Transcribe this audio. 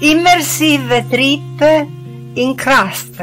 Immersive Trip in Crust